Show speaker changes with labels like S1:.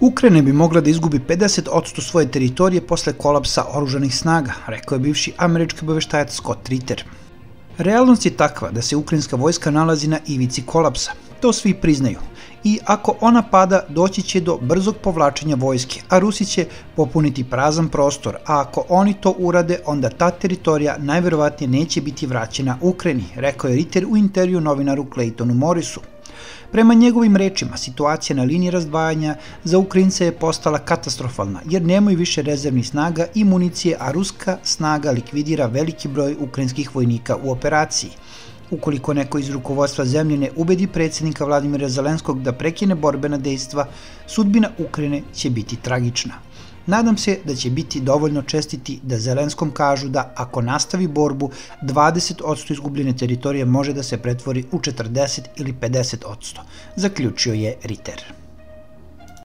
S1: Ukrajina bi mogla da izgubi 50% svoje teritorije posle kolapsa oružanih snaga, rekao je bivši američki obaveštajac Scott Ritter. Realnost je takva da se ukrajinska vojska nalazi na ivici kolapsa. To svi priznaju. I ako ona pada, doći će do brzog povlačenja vojske, a Rusi će popuniti prazan prostor, a ako oni to urade, onda ta teritorija najverovatnije neće biti vraćena Ukrajini, rekao je Ritter u intervju novinaru Claytonu Morrisu. Prema njegovim rečima, situacija na liniji razdvajanja za Ukrajince je postala katastrofalna, jer nemaju više rezervnih snaga i municije, a ruska snaga likvidira veliki broj ukrajinskih vojnika u operaciji. Ukoliko neko iz rukovodstva zemlje ne ubedi predsednika Vladimira Zelenskog da prekine borbena dejstva, sudbina Ukrajine će biti tragična. Nadam se da će biti dovoljno čestiti da Zelenskom kažu da ako nastavi borbu, 20% izgubljene teritorije može da se pretvori u 40 ili 50%, zaključio je Ritter.